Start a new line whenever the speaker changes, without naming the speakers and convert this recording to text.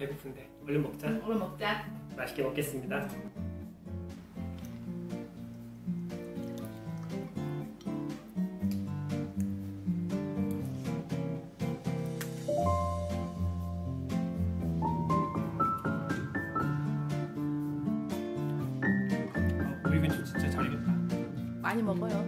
배고픈데 얼른 먹자.
얼른 먹자.
맛있게 먹겠습니다. 어, 오이근주 진짜 잘 익었다.
많이 먹어요.